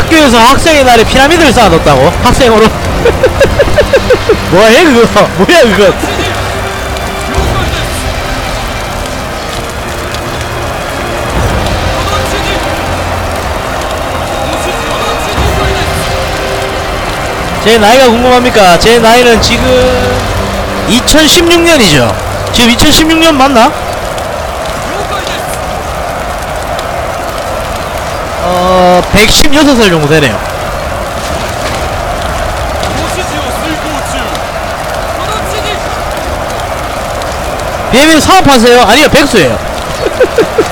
학교에서 학생의 날에 피라미드를 쌓아뒀다고? 학생으로? 뭐해 그거? 뭐야 그거? 제 나이가 궁금합니까? 제 나이는 지금 2016년이죠. 지금 2016년 맞나? 116살 정도 되네요. 비행기 사업하세요? 아니요, 백수예요.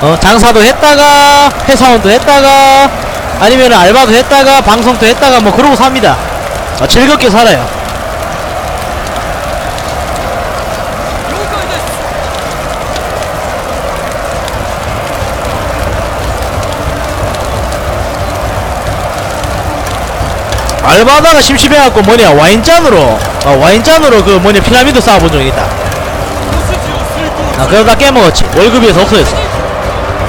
어, 장사도 했다가, 회사원도 했다가, 아니면 알바도 했다가, 방송도 했다가, 뭐, 그러고 삽니다. 어, 즐겁게 살아요. 알바하다가 심심해갖고 뭐냐 와인잔으로 어, 와인잔으로 그 뭐냐 피라미드 쌓아본 적이 있다. 아 그러다 깨먹었지. 월급에서 없어졌어.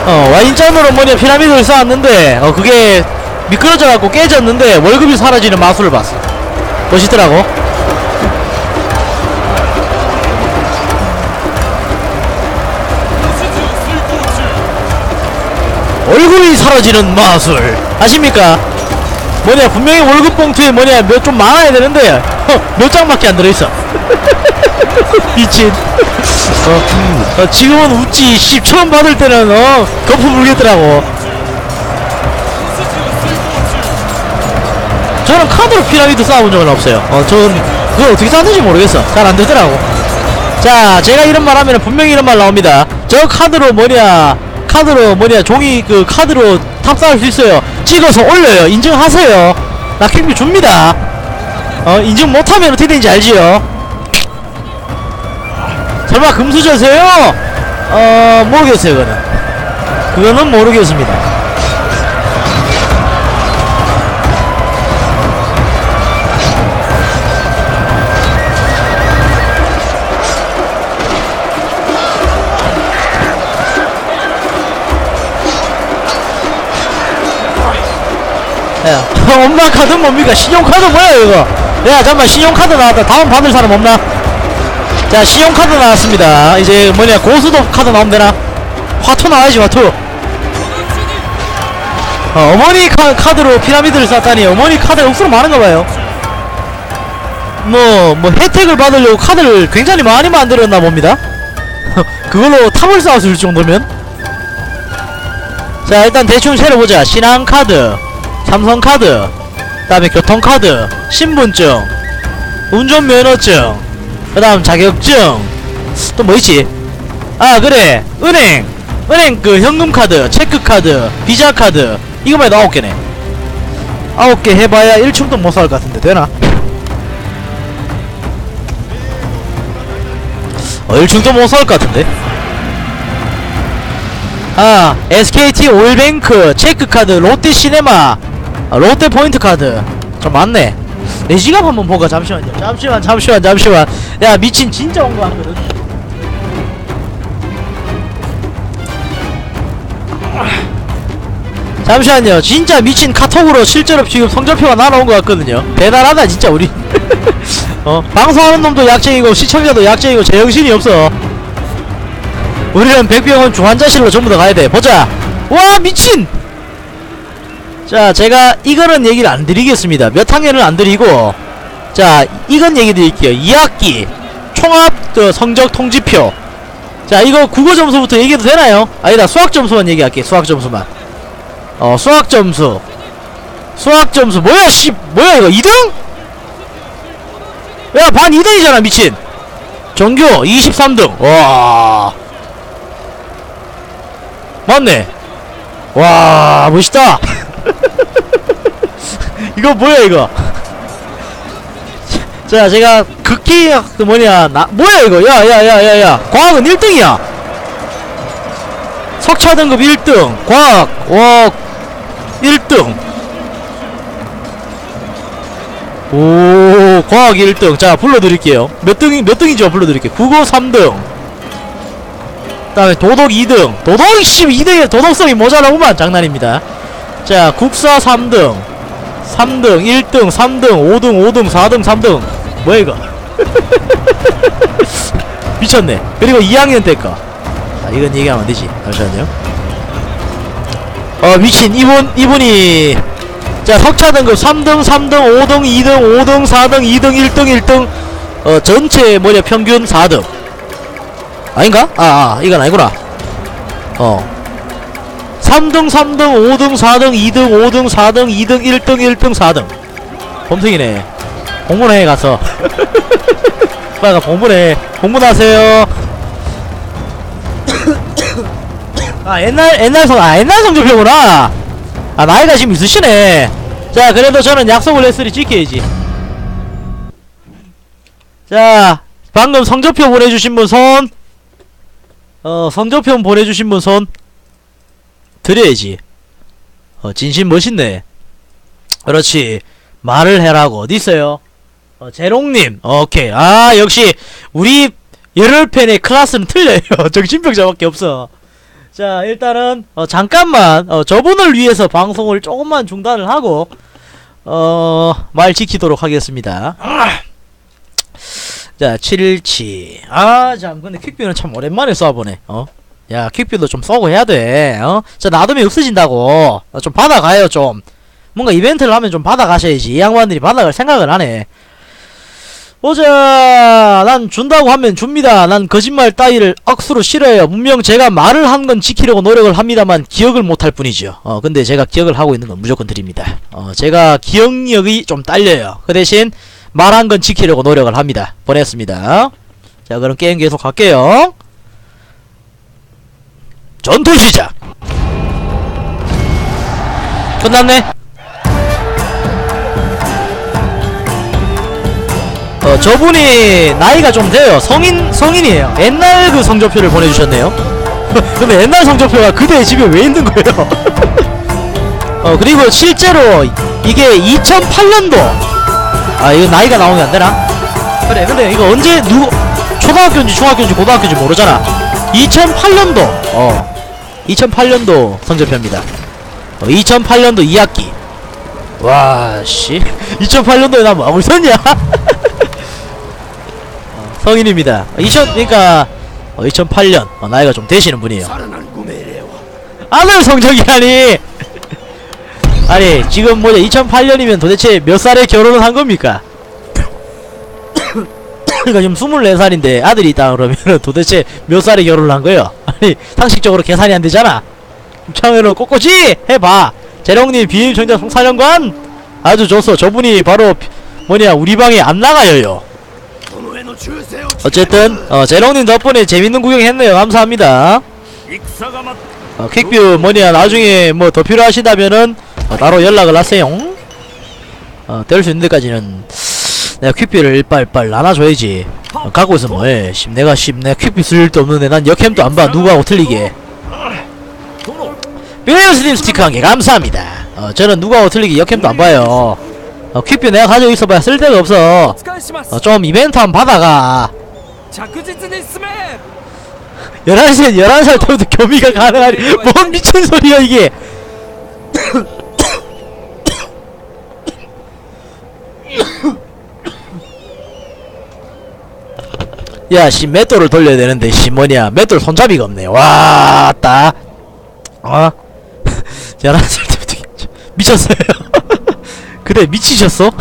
어 와인잔으로 뭐냐 피라미드를 쌓았는데 어 그게 미끄러져갖고 깨졌는데 월급이 사라지는 마술을 봤어. 멋있더라고. 월급이 사라지는 마술. 아십니까? 뭐냐 분명히 월급 봉투에 뭐냐 몇 좀 많아야 되는데 어, 몇 장밖에 안 들어있어. 미친. 어, 어, 지금은 웃지 씨 처음 받을 때는 어 거품 물겠더라고. 저는 카드로 피라미드 쌓아본 적은 없어요. 어 저는 그걸 어떻게 쌓는지 모르겠어. 잘 안 되더라고. 자 제가 이런 말 하면 분명히 이런 말 나옵니다. 저 카드로 뭐냐 카드로 뭐냐 종이 그 카드로 탑승할 수 있어요. 찍어서 올려요. 인증하세요. 나 캠비 줍니다. 어 인증 못하면 어떻게 되는지 알지요? 설마 금수저세요? 어 모르겠어요 그거는. 그거는 모르겠습니다 야, 엄마 카드 뭡니까? 신용카드 뭐야 이거? 야 잠깐만 신용카드 나왔다. 다음 받을 사람 없나? 자 신용카드 나왔습니다. 이제 뭐냐 고수도 카드 나오면 되나? 화투 나와야지 화투. 어, 어머니 카, 카드로 피라미드를 쌓다니 어머니 카드가 억수로 많은가 봐요. 뭐, 뭐 혜택을 받으려고 카드를 굉장히 많이 만들었나 봅니다. 그걸로 탑을 쌓았을 정도면. 자 일단 대충 세려보자. 신한카드. 삼성카드 그 다음에 교통카드 신분증 운전면허증 그 다음 자격증. 또 뭐 있지? 아 그래. 은행. 은행 그 현금카드 체크카드 비자카드. 이거만 해도 아홉 개네. 아홉 개 해봐야 1층도 못 살 것 같은데 되나? 어 1층도 못 살 것 같은데? 아 SKT 오일뱅크 체크카드 롯데시네마 아, 롯데 포인트 카드. 좀 많네. 내 지갑 한번 보가 잠시만요. 잠시만 잠시만 잠시만. 야 미친 진짜 온 거 같거든. 잠시만요. 진짜 미친 카톡으로 실제로 지금 성적표가 날아온 것 같거든요. 대단하다 진짜 우리. 어 방송하는 놈도 약쟁이고 시청자도 약쟁이고 제정신이 없어. 우리는 백병원 중환자실로 전부 다 가야돼. 보자. 와 미친 자 제가 이거는 얘기를 안 드리겠습니다. 몇 학년을 안 드리고 자 이건 얘기 드릴게요. 2학기 총합 그 성적 통지표. 자 이거 국어 점수부터 얘기해도 되나요? 아니다 수학 점수만 얘기할게 수학 점수만. 어 수학 점수. 수학 점수 뭐야 씨 뭐야 이거 2등? 야 반 2등이잖아 미친. 정규 23등. 와. 맞네. 와 멋있다 이거 뭐야 이거? 자 제가 극기 그 뭐냐 나 뭐야 이거? 야야야 야야. 과학은 1등이야. 석차 등급 1등. 과학 와 1등. 오 과학 1등. 자 불러드릴게요. 몇 등이 몇 등인지 불러드릴게요. 국어 3등. 그다음에 도덕 2등. 도덕 씨 2등에 도덕성이 모자라구만 장난입니다 자 국사 3등 3등 1등 3등 5등 5등 4등 3등. 뭐야 이거? 미쳤네. 그리고 2학년 때거. 아 이건 얘기하면 안 되지. 잠시만요. 어 미친. 이분 이분이 자 석차 등급. 3등 3등 5등 2등 5등 4등 2등 1등 1등. 어 전체 뭐냐? 평균 4등. 아닌가? 아, 아 이건 아니구나. 어 3등 3등 5등 4등 2등 5등 4등 2등 1등 1등 4등. 범생이네. 공부해 가서. 빨리 가 공부해. 공부하세요. 아 옛날 옛날 성 아 옛날 성적표구나. 아 나이가 지금 있으시네. 자 그래도 저는 약속을 했으니 지켜야지. 자 방금 성적표 보내주신 분 손. 어 성적표 보내주신 분 손 드려야지. 어 진심 멋있네. 그렇지. 말을 해라고. 어딨어요? 어 재롱님. 오케이. 아 역시 우리 열혈팬의 클래스는 틀려요. 정신병자밖에 없어. 자 일단은 어, 잠깐만. 어, 저분을 위해서 방송을 조금만 중단을 하고 어 말 지키도록 하겠습니다. 자 717. 아참. 근데 퀵뷰는 참 오랜만에 쏴보네. 어 야 퀵뷰도 좀 쏘고 해야 돼어? 자 놔두면 없어진다고. 어, 좀 받아가요 좀. 뭔가 이벤트를 하면 좀 받아가셔야지. 이 양반들이 받아갈 생각을 하네. 보자. 난 준다고 하면 줍니다. 난 거짓말 따위를 억수로 싫어해요. 분명 제가 말을 한 건 지키려고 노력을 합니다만 기억을 못할 뿐이죠. 어 근데 제가 기억을 하고 있는 건 무조건 드립니다. 어 제가 기억력이 좀 딸려요. 그 대신 말한 건 지키려고 노력을 합니다. 보냈습니다. 자 그럼 게임 계속 갈게요 전투 시작 끝났네 어, 저분이 나이가 좀 돼요. 성인, 성인이에요. 옛날 그 성적표를 보내주셨네요. 근데 옛날 성적표가 그대 집에 왜 있는 거예요? 어, 그리고 실제로 이게 2008년도. 아, 이거 나이가 나오면 안 되나? 그래, 근데 이거 언제, 누구, 초등학교인지 중학교인지 고등학교인지 모르잖아. 2008년도. 어, 2008년도 성적표입니다. 어, 2008년도 2학기. 와, 씨. 2008년도에 나 뭐하고 있었냐? 성인입니다. 2000 그러니까 어, 2008년 어, 나이가 좀 되시는 분이에요. 아들 성적이라니. 아니 지금 뭐냐 2008년이면 도대체 몇 살에 결혼을 한 겁니까? 그러니까 지금 24살인데 아들이 있다 그러면 도대체 몇 살에 결혼을 한 거예요? 아니 상식적으로 계산이 안 되잖아. 참여로 꼿꼿이 해봐. 재령님 비밀정자 송사령관 아주 좋소. 저분이 바로 뭐냐 우리 방에 안 나가요요. 어쨌든 어 재롱님 덕분에 재밌는 구경 했네요 감사합니다 어 퀵뷰 뭐냐 나중에 뭐 더 필요하시다면은 어, 따로 연락을 하세요 어 될 수 있는 데까지는 내가 퀵뷰를 일빨일빨 나눠줘야지 어, 가고 있어 예. 뭐해 씨 내가 씨 내가 퀵비 쓸일도 없는데 난 역캠도 안봐. 누구하고 틀리게. 빌리스님 스티커 한 개 감사합니다. 어 저는 누구하고 틀리게 역캠도 안봐요. 어 퀵비 내가 가지고 있어봐야 쓸데가 없어. 어 좀 이벤트 한 받아가. 11살 11살 때부터 교미가 가능하니 뭔 미친 소리야 이게. 야 씨 맷돌을 돌려야 되는데 씨 뭐냐 맷돌 손잡이가 없네 와 따 어? 11살 때부터 미쳤어요 그래 미치셨어?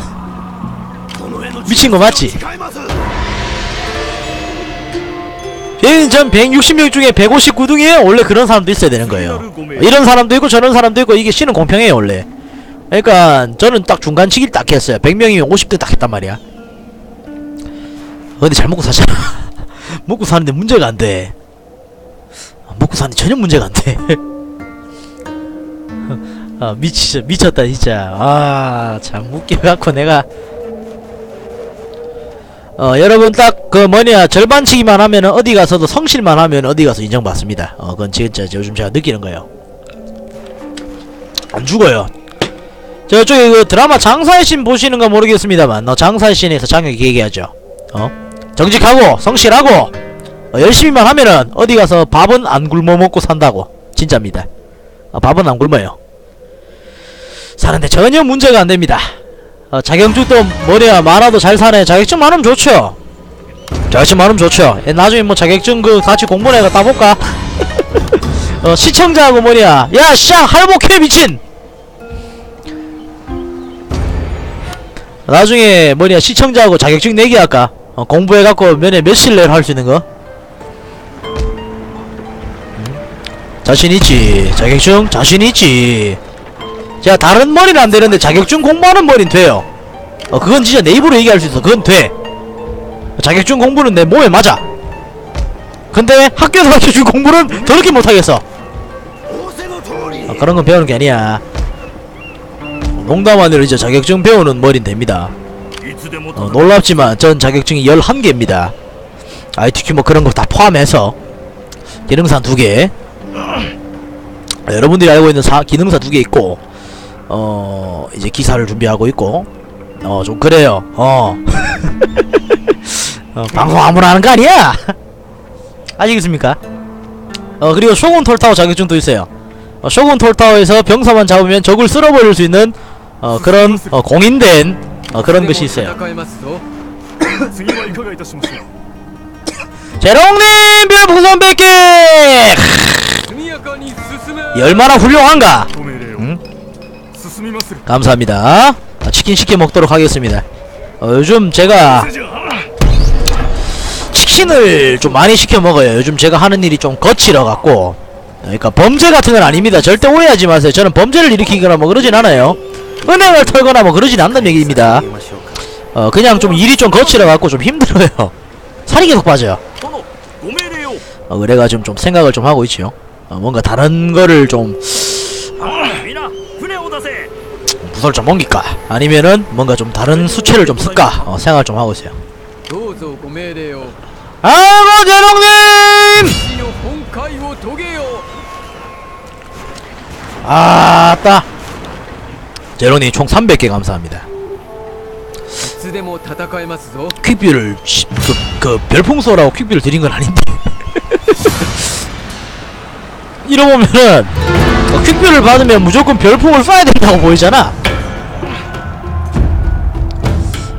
미친 거 맞지? 얘는 전 160명 중에 159등이에요. 원래 그런 사람도 있어야 되는 거예요. 이런 사람도 있고 저런 사람도 있고 이게 씨는 공평해요 원래. 그러니까 저는 딱 중간치기를 딱 했어요. 100명이면 50등 딱 했단 말이야. 근데 잘 먹고 사잖아. 먹고 사는데 문제가 안 돼. 먹고 사는데 전혀 문제가 안 돼. 아 미치 미쳤다 진짜. 아참 웃겨갖고 내가. 어 여러분 딱 그 뭐냐 절반치기만 하면은 어디 가서도 성실만 하면 어디 가서 인정받습니다 어 그건 진짜 요즘 제가 느끼는 거예요 안 죽어요 저쪽에 그 드라마 장사의 신 보시는 거 모르겠습니다만 어 장사의 신에서 장혁이 얘기하죠 어 정직하고 성실하고 어, 열심히만 하면은 어디 가서 밥은 안 굶어 먹고 산다고 진짜입니다 어, 밥은 안 굶어요 사는데 전혀 문제가 안 됩니다. 어, 자격증도 뭐냐 많아도 잘 사네. 자격증 많으면 좋죠. 자격증 많으면 좋죠. 예, 나중에 뭐 자격증 그 같이 공부해가 따볼까? 어, 시청자하고 뭐냐? 야, 쌍 할복해 미친. 나중에 뭐냐 시청자하고 자격증 내기 할까? 어, 공부해갖고 면에 며칠 내로 할 수 있는 거? 자신 있지. 자격증 자신 있지. 자 다른 머리는 안 되는데 자격증 공부하는 머리는 돼요. 어 그건 진짜 내 입으로 얘기할 수 있어. 그건 돼. 자격증 공부는 내 몸에 맞아. 근데 학교에서 가르쳐준 공부는 더럽게 못하겠어. 어, 그런 건 배우는 게 아니야. 농담 아니라 이제 자격증 배우는 머리는 됩니다. 어, 놀랍지만 전 자격증이 11개입니다. ITQ 뭐 그런 거 다 포함해서 기능사 2개. 여러분들이 알고 있는 사, 기능사 2개 있고 어 이제 기사를 준비하고 있고. 어 좀 그래요. 어, 어 방송 아무나 하는 거 아니야? 아시겠습니까? 어 그리고 쇼군 톨타워 자격증도 있어요. 어, 쇼군 톨타워에서 병사만 잡으면 적을 쓸어버릴 수 있는 어 그런 어, 공인된 어, 그런 것이 있어요. 제롱님 별풍선 100개! 얼마나 훌륭한가? 응? 감사합니다. 아, 치킨 시켜 먹도록 하겠습니다. 어, 요즘 제가 치킨을 좀 많이 시켜 먹어요. 요즘 제가 하는 일이 좀 거칠어 갖고 어, 그러니까 범죄 같은 건 아닙니다. 절대 오해하지 마세요. 저는 범죄를 일으키거나 뭐 그러진 않아요. 은행을 털거나 뭐 그러진 않는 얘기입니다. 어 그냥 좀 일이 좀 거칠어갖고 좀 힘들어요. 살이 계속 빠져요. 어, 의뢰가 지금 좀 생각을 좀 하고 있지요. 어, 뭔가 다른 거를 좀 부설 좀 옮길까? 아니면은 뭔가 좀 다른 수채를 좀 쓸까? 어, 생각을 좀 하고 있어요. 아이고 대롱님! 아따! 제로님 총 300개 감사합니다. 퀵뷰를 그, 그 별풍소라고 퀵뷰를 드린 건 아닌데. 이러보면은 어, 퀵뷰를 받으면 무조건 별풍을 쏴야 된다고 보이잖아.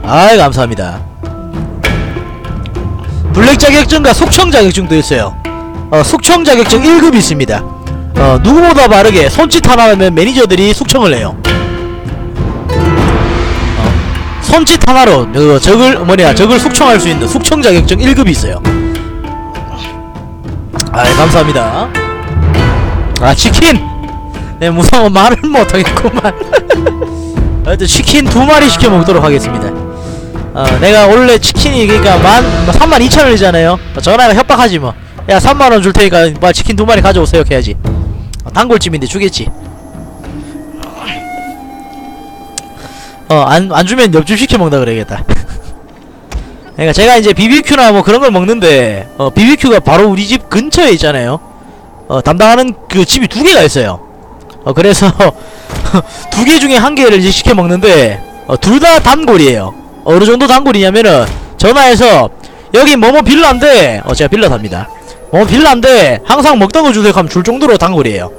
아이 감사합니다. 블랙 자격증과 속청 자격증도 있어요. 어, 속청 자격증 1급이 있습니다. 어, 누구보다 빠르게 손짓 하나 하면 매니저들이 숙청을 해요. 손짓 하나로 그 적을 뭐냐 적을 숙청할 수 있는 숙청 자격증 1급이 있어요. 아 감사합니다. 아 치킨. 네 무서워 말을 못하겠구만. 하여튼 치킨 두 마리 시켜 먹도록 하겠습니다. 어 내가 원래 치킨이 그러니까 만 3만 2천 원이잖아요. 전화가 협박하지 뭐. 야 3만 원 줄 테니까 뭐 치킨 두 마리 가져오세요 해야지. 어, 단골집인데 주겠지. 어, 안, 안 주면 옆집 시켜 먹는다 그래야겠다. 그러니까 제가 이제 BBQ나 뭐 그런 걸 먹는데, 어, BBQ가 바로 우리 집 근처에 있잖아요. 어, 담당하는 그 집이 두 개가 있어요. 어, 그래서, 두 개 중에 한 개를 이제 시켜 먹는데, 어, 둘 다 단골이에요. 어느 정도 단골이냐면은, 전화해서, 여기 뭐뭐 빌라인데, 어, 제가 빌라 삽니다. 뭐뭐 빌라인데, 항상 먹던 거 주세요 하면 줄 정도로 단골이에요.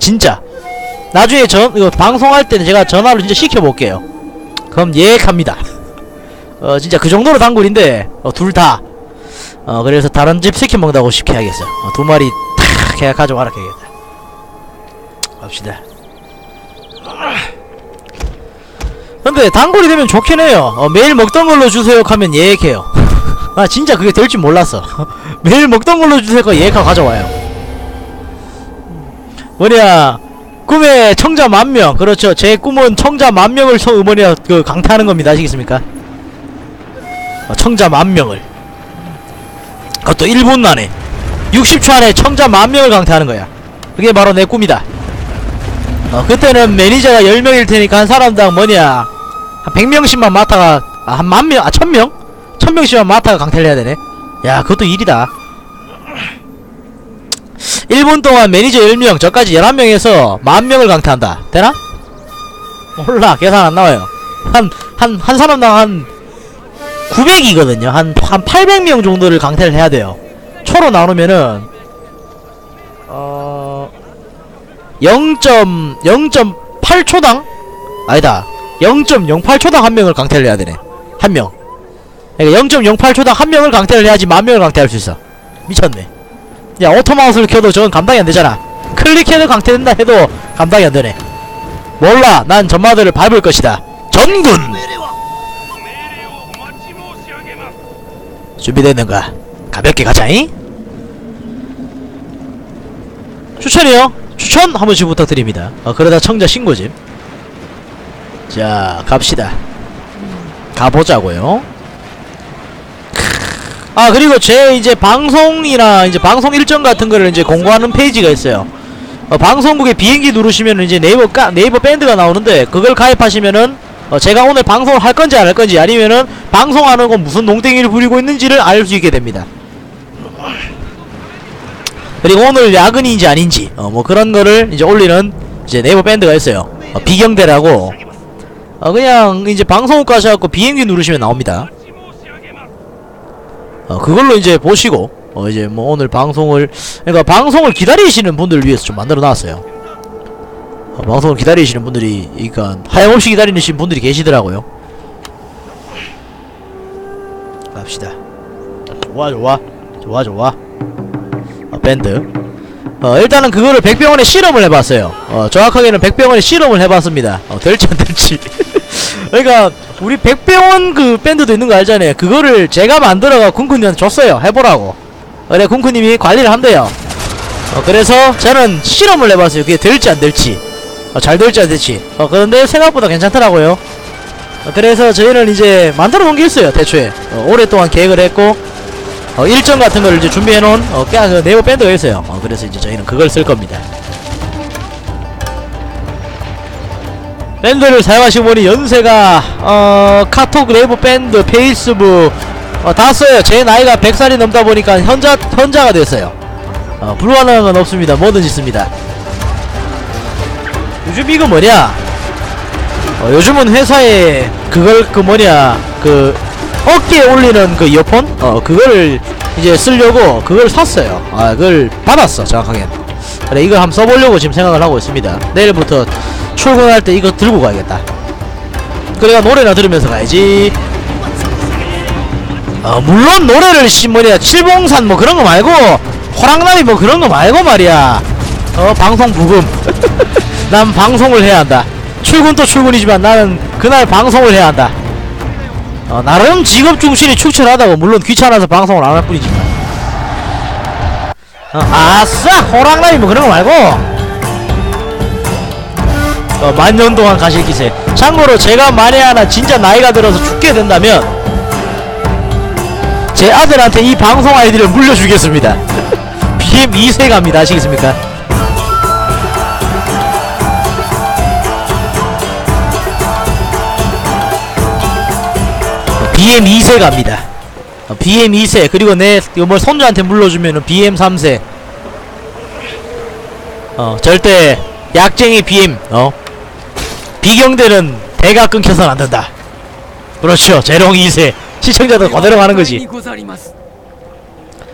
진짜. 나중에 전, 이거 방송할 때는 제가 전화로 진짜 시켜 볼게요. 그럼 예약합니다. 어 진짜 그 정도로 단골인데 어, 둘 다. 어 그래서 다른 집 시켜 먹는다고 시켜야겠어. 어, 두 마리 탁 계약 가져와라 해야겠다. 갑시다. 근데 단골이 되면 좋긴 해요. 어, 매일 먹던 걸로 주세요 하면 예약해요. 아 진짜 그게 될 줄 몰랐어. 매일 먹던 걸로 주세요 예약하고 가져와요. 뭐냐 꿈의 청자 만명. 그렇죠. 제 꿈은 청자 만명을 성 뭐냐 그 강타하는 겁니다. 아시겠습니까? 어, 청자 만명을. 그것도 1분 만에 60초 안에 청자 만명을 강타하는 거야. 그게 바로 내 꿈이다. 어 그때는 매니저가 10명일 테니까 한 사람당 뭐냐? 한 100명씩만 맡아가 아, 한 만명 아 1000명? 1000명씩만 맡아가 강타를 해야 되네. 야 그것도 일이다 1분 동안 매니저 10명, 저까지 11명에서 만명을 강타한다. 되나? 몰라, 계산 안 나와요. 한, 한, 한 사람당 한 900이거든요. 한, 한 800명 정도를 강타를 해야 돼요. 초로 나누면은, 어, 0.0.8초당? 아니다 0.08초당 한 명을 강퇴를 해야 되네 한 명 그러니까 0.08초당 한 명을 강퇴를 해야지 만 명을 강퇴할 수 있어 미쳤네 야 오토마우스를 켜도 저건 감당이 안되잖아 클릭해도 강퇴된다 해도 감당이 안되네 몰라 난 전마들을 밟을 것이다 전군! 준비됐는가? 가볍게 가자잉? 추천이요? 추천 한 번씩 부탁드립니다 어, 그러다 청자 신고짐 자 갑시다 가보자고요 아 그리고 제 이제 방송이나 이제 방송 일정 같은 거를 이제 공고하는 페이지가 있어요 어, 방송국에 비행기 누르시면 이제 네이버 까, 네이버 밴드가 나오는데 그걸 가입하시면은 어, 제가 오늘 방송을 할 건지 안 할 건지 아니면은 방송하는 건 무슨 농땡이를 부리고 있는지를 알 수 있게 됩니다. 그리고 오늘 야근인지 아닌지 어, 뭐 그런 거를 이제 올리는 이제 네이버 밴드가 있어요. 어, 비경대라고 어, 그냥 이제 방송국 가셔갖고 비행기 누르시면 나옵니다. 어, 그걸로 이제 보시고 어, 이제 뭐 오늘 방송을 그러니까 방송을 기다리시는 분들을 위해서 좀 만들어 놨어요. 어, 방송을 기다리시는 분들이 그러니까 하염없이 기다리시는 분들이 계시더라고요. 갑시다. 좋아 좋아 좋아 좋아. 어, 밴드. 어, 일단은 그거를 백병원에 실험을 해봤어요. 어, 정확하게는 백병원에 실험을 해봤습니다. 어, 될지 안 될지. 그러니까 우리 백병원 그 밴드도 있는 거 알잖아요. 그거를 제가 만들어가 군쿠님한테 줬어요. 해보라고. 그래 군쿠님이 관리를 한대요. 어, 그래서 저는 실험을 해봤어요. 그게 될지 안 될지. 어, 잘 될지 안 될지. 어, 그런데 생각보다 괜찮더라고요. 어, 그래서 저희는 이제 만들어 놓은 게 있어요. 대초에. 어, 오랫동안 계획을 했고 어, 일정 같은 걸 이제 준비해 놓은 어, 그 네이버 밴드가 있어요. 어, 그래서 이제 저희는 그걸 쓸 겁니다. 밴드를 사용하시고 보니 연세가 어 카톡 네이버 밴드 페이스북 어, 다 써요. 제 나이가 100살이 넘다 보니까 현자 현자가 됐어요. 어, 불가능한 건 없습니다. 뭐든지 씁니다. 요즘 이거 뭐냐? 어, 요즘은 회사에 그걸 그 뭐냐 그 어깨에 올리는 그 이어폰 어 그거를 이제 쓰려고 그걸 샀어요. 아 그걸 받았어 정확하게. 그래 이거 한번 써보려고 지금 생각을 하고 있습니다. 내일부터 출근할 때 이거 들고 가야겠다. 그래가 노래나 들으면서 가야지. 어 물론 노래를 씨 뭐냐 칠봉산 뭐 그런 거 말고 호랑나비 뭐 그런 거 말고 말이야. 어 방송 부금. 난 방송을 해야 한다. 출근도 출근이지만 나는 그날 방송을 해야 한다. 어, 나름 직업 중심이 축출하다고 물론 귀찮아서 방송을 안 할 뿐이지만. 어, 아싸 호랑나비 뭐 그런 거 말고. 어, 만년 동안 가실 기세. 참고로 제가 만에 하나 진짜 나이가 들어서 죽게 된다면 제 아들한테 이 방송 아이디를 물려주겠습니다. BM 2세 갑니다. 아시겠습니까? BM 2세 갑니다. 어, BM 2세 그리고 내 이거 뭐 손주한테 물려주면은 BM 3세. 어 절대 약쟁이 BM 어 비경대는 대가 끊겨선 안 된다. 그렇죠. 재롱 2세. 시청자도 거대로 가는 거지.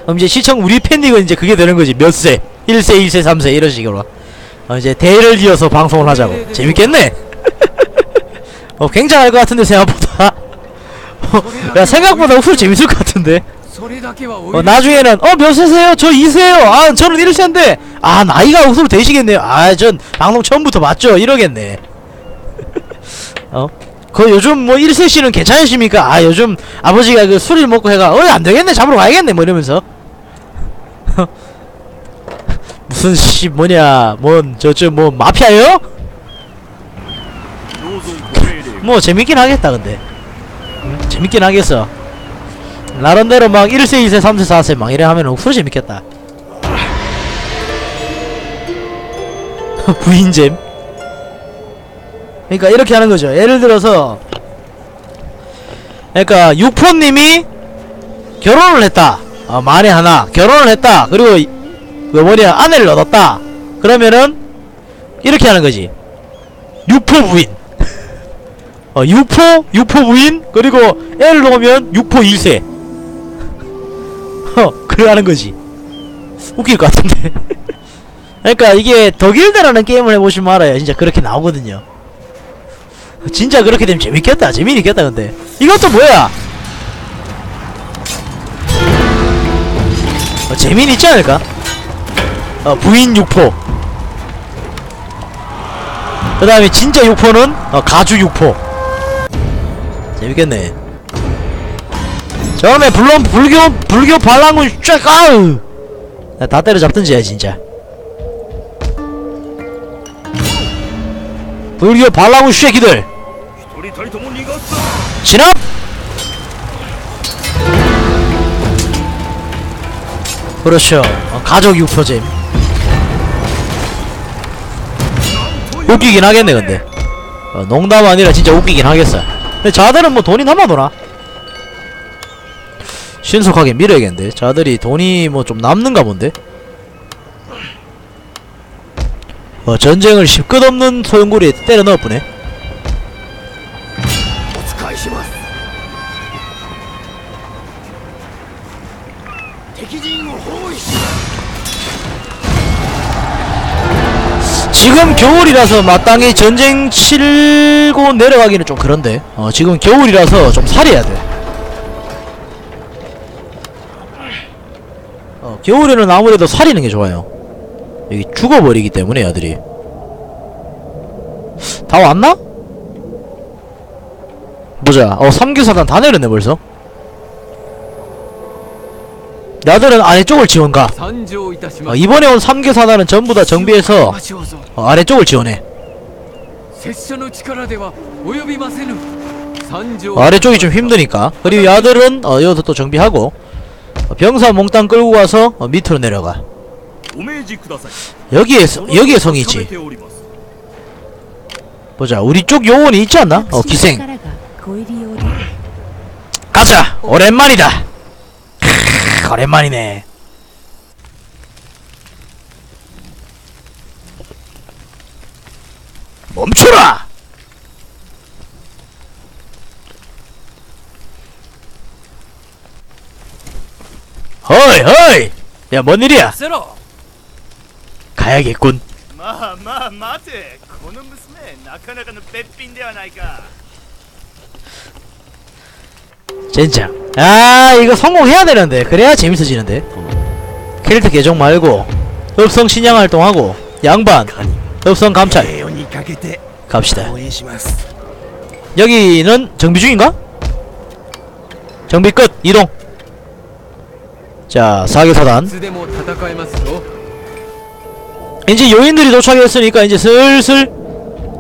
그럼 이제 시청 우리 팬닉은 이제 그게 되는 거지. 몇 세? 1세, 2세, 3세 이런 식으로. 어, 이제 대를 이어서 방송을 하자고. 재밌겠네. 어, 굉장할 것 같은데 생각보다. 어, 야 생각보다 후술 재밌을 것 같은데. 어, 나중에는 어몇 세세요? 저 2세요. 아 저는 1세인데 아 나이가 후술 되시겠네요. 아 전 방송 처음부터 맞죠? 이러겠네. 어? 그 요즘 뭐 1세 씨는 괜찮으십니까? 아 요즘 아버지가 그 술을 먹고 해가 어이 안되겠네. 잡으러 가야겠네. 뭐 이러면서. 무슨 씨 뭐냐. 뭔 저쯤 뭐 마피아요? 뭐 재밌긴 하겠다 근데. 음, 재밌긴 하겠어. 나름대로 막 1세 2세 3세 4세 막 이래 하면 억수로 재밌겠다. 부인잼. 그러니까 이렇게 하는 거죠 예를 들어서 그러니까 육포님이 결혼을 했다 어, 만에 하나 결혼을 했다 그리고 이- 그 뭐냐 아내를 얻었다 그러면은 이렇게 하는 거지 육포 부인 어, 육포, 육포 부인, 그리고 애를 넣으면 육포 1세. 어, 그래 하는 거지. 웃길 것 같은데. 그러니까 이게 덕일대라는 게임을 해보시면 알아요. 진짜 그렇게 나오거든요. 진짜 그렇게 되면 재밌겠다. 재미있겠다 근데. 이것도 뭐야? 어, 재미는 있지 않을까? 어 부인 육포. 그 다음에 진짜 육포는 어, 가주 육포. 재밌겠네. 처음에 불론 불교 불교 반란군 쫙 아우! 야, 다 때려잡든지 해 진짜. 불교 반란군 쉐끼들 진압! 그렇죠. 어, 가족 유포잼. 웃기긴 하겠네, 근데. 어, 농담 아니라 진짜 웃기긴 하겠어. 근데 자들은 뭐 돈이 남아도나? 신속하게 밀어야겠는데 자들이 돈이 뭐 좀 남는가 본데 어 전쟁을 십끝없는 소용구리에 때려 넣었보네 ます敵陣を包囲し 지금 겨울이라서 마땅히 전쟁 치고 내려가기는 좀 그런데 어 지금 겨울이라서 좀 살해야 돼 어, 겨울에는 아무래도 살리는 게 좋아요 여기 죽어버리기 때문에 애들이 다 왔나? 보자. 어 3기사단 다 내렸네 벌써. 야들은 아래쪽을 지원가. 어, 이번에 온 3기사단은 전부 다 정비해서 어, 아래쪽을 지원해. 어, 아래쪽이 좀 힘드니까. 그리고 야들은 어, 여기서 또 정비하고 어, 병사 몽땅 끌고 와서 어, 밑으로 내려가. 여기에 서, 여기에 성이지. 보자. 우리 쪽 요원이 있지 않나? 어 기생. 가자 오랜만이다 크으, 오랜만이네 멈춰라 허이 허이 야 뭔 일이야 せろ 가야겠군 まあまあ待てこの娘なかなかのべっぴんではないか 젠장 아 이거 성공해야 되는데. 그래야 재밌어지는데. 캐릭터 개정 말고 읍성 신양 활동하고 양반 읍성 감찰. 갑시다. 여기는 정비 중인가? 정비 끝. 이동. 자 사격사단. 이제 요인들이 도착했으니까 이제 슬슬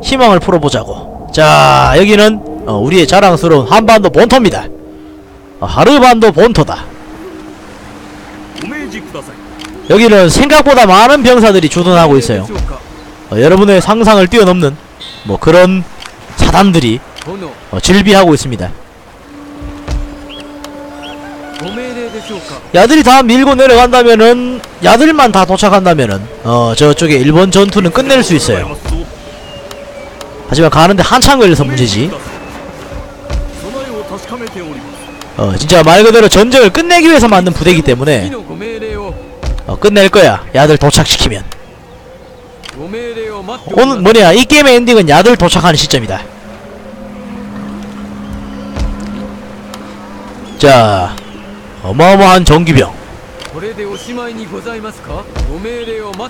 희망을 풀어보자고. 자 여기는 어, 우리의 자랑스러운 한반도 본토입니다. 어, 하르반도 본토다. 여기는 생각보다 많은 병사들이 주둔하고 있어요. 어, 여러분의 상상을 뛰어넘는 뭐 그런 사단들이 어, 질비하고 있습니다. 야들이 다 밀고 내려간다면은 야들만 다 도착한다면은 어 저쪽에 일본 전투는 끝낼 수 있어요. 하지만 가는데 한참 걸려서 문제지. 어 진짜 말 그대로 전쟁을 끝내기 위해서 만든 부대이기 때문에 어 끝낼 거야 야들 도착시키면. 오늘 뭐냐 이 게임의 엔딩은 야들 도착하는 시점이다. 자 어마어마한 전기병.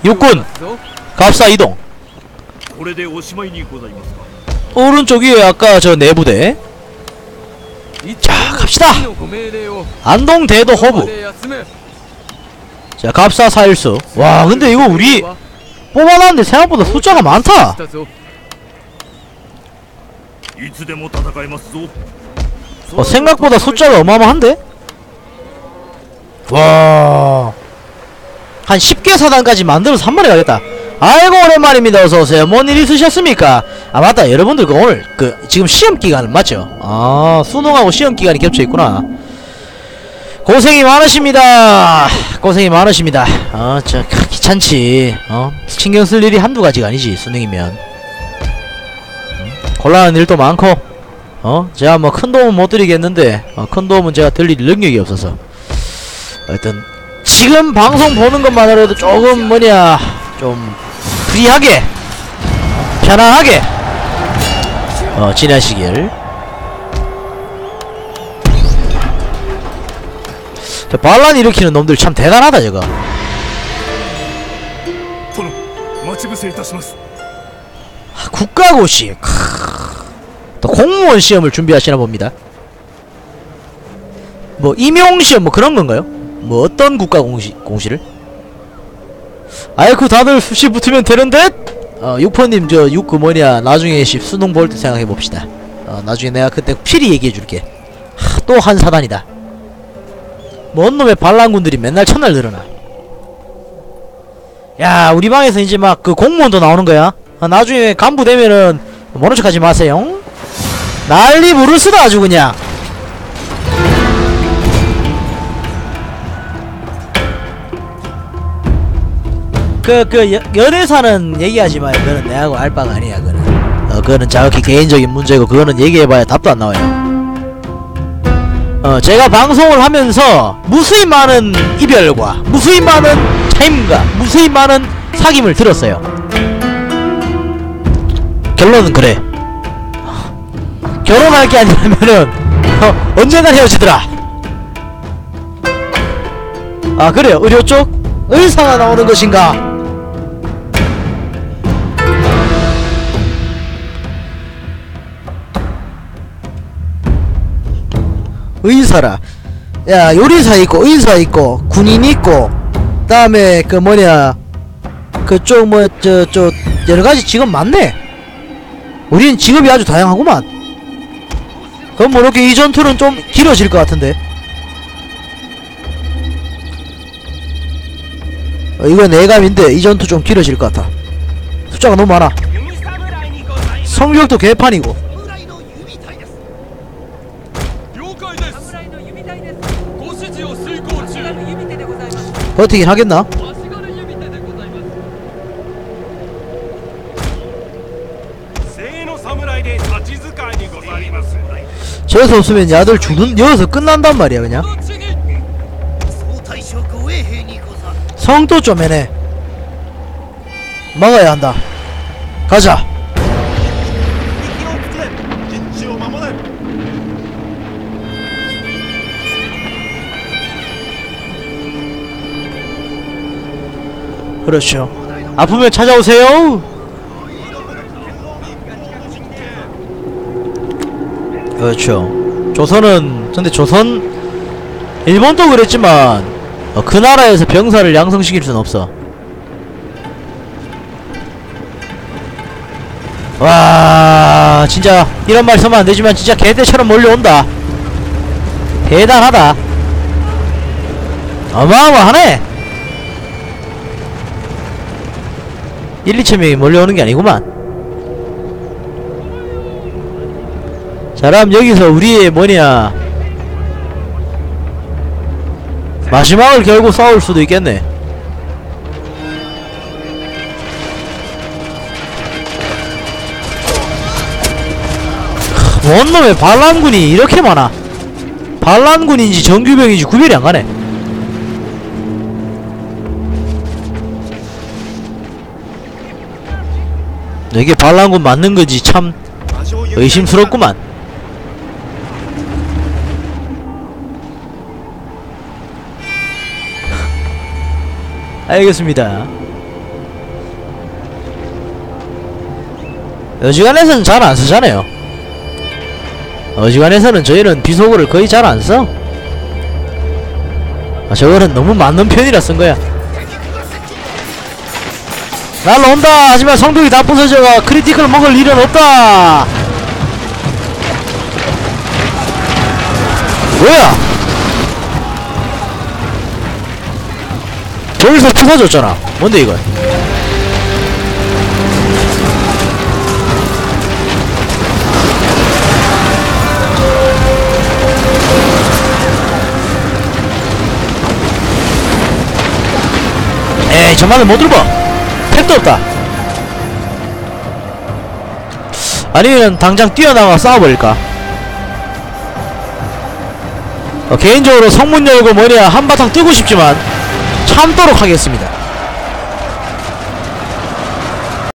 육군 갑사 이동. 오른쪽이 아까 저 네 내부대. 자 갑시다. 안동대도 허브. 자 갑사 사일수. 와 근데 이거 우리 뽑아놨는데 생각보다 숫자가 많다. 어, 생각보다 숫자가 어마어마한데? 와한 10개 사단까지 만들어서 한 마리 가겠다. 아이고 오랜만입니다. 어서오세요. 뭔 일 있으셨습니까? 아 맞다. 여러분들 그 오늘 그 지금 시험기간 맞죠? 아 수능하고 시험기간이 겹쳐있구나. 고생이 많으십니다. 고생이 많으십니다. 어저 귀찮지. 어? 신경 쓸 일이 한두 가지가 아니지 수능이면. 음, 곤란한 일도 많고. 어? 제가 뭐 큰 도움은 못 드리겠는데 어, 큰 도움은 제가 드릴 능력이 없어서. 하여튼 지금 방송 보는 것만으로도 조금 뭐냐 좀 free하게 편안하게 어, 지나시길. 자, 반란 일으키는 놈들 참 대단하다 제가. 아, 국가고시. 또 공무원 시험을 준비하시나 봅니다. 뭐 임용시험 뭐 그런 건가요? 뭐 어떤 국가공시 공시를? 아이쿠 다들 수시 붙으면 되는데? 어 6번님 저 6 그 뭐냐 나중에 씨 수능 볼 때 생각해봅시다. 어 나중에 내가 그때 필히 얘기해줄게. 또 한 사단이다. 뭔 놈의 반란군들이 맨날 첫날 늘어나. 야 우리 방에서 이제 막 그 공무원도 나오는 거야? 아, 나중에 간부 되면은 모른 척하지 마세요 난리 부르스다 아주 그냥 그, 그, 여, 연애사는 얘기하지 마요. 그거는 내하고 알 바가 아니야, 그거는. 어, 그거는 정확히 개인적인 문제고, 그거는 얘기해봐야 답도 안 나와요. 어, 제가 방송을 하면서 무수히 많은 이별과, 무수히 많은 차임과, 무수히 많은 사귐을 들었어요. 결론은 그래. 결혼할 게 아니라면은, 어, 언젠간 헤어지더라. 아, 그래요. 의료 쪽? 의사가 나오는 것인가? 의사라. 야 요리사 있고 의사 있고 군인 있고 다음에 그 뭐냐 그쪽 뭐 저 저 여러가지 직업 많네. 우리는 직업이 아주 다양하구만. 그럼 뭐 이렇게 이 전투는 좀 길어질 것 같은데. 어, 이건 애감인데 이 전투 좀 길어질 것 같아. 숫자가 너무 많아. 성격도 개판이고. 버티긴 하겠나? 저기서 없으면 야들 죽는 여기서 끝난단 말이야 그냥. 성도 좀 해내. 막아야 한다. 가자. 그렇죠. 아프면 찾아오세요. 그렇죠. 조선은 근데 조선 일본도 그랬지만 어, 그 나라에서 병사를 양성시킬 순 없어. 와 진짜 이런 말 쓰면 안 되지만 진짜 개떼처럼 몰려온다. 대단하다. 어마어마하네. 1, 2천 명이 몰려오는 게 아니구만. 자, 그럼 여기서 우리의 뭐냐. 마지막을 결고 싸울 수도 있겠네. 크, 뭔 놈의 반란군이 이렇게 많아. 반란군인지 정규병인지 구별이 안 가네. 이게 반란군 맞는 거지 참 의심스럽구만. 알겠습니다. 어지간해서는 잘 안 쓰잖아요. 어지간해서는 저희는 비속어를 거의 잘 안 써. 아, 저거는 너무 맞는 편이라 쓴 거야. 날라온다! 하지만 성벽이 다 부서져가 critical 먹을 일은 없다! 뭐야? 저기서 부서졌잖아. 뭔데 이거? 에이, 저만은 못 들어. 택도 없다. 아니면 당장 뛰어나가 싸워버릴까? 어, 개인적으로 성문 열고 뭐냐 한바탕 뜨고 싶지만 참도록 하겠습니다.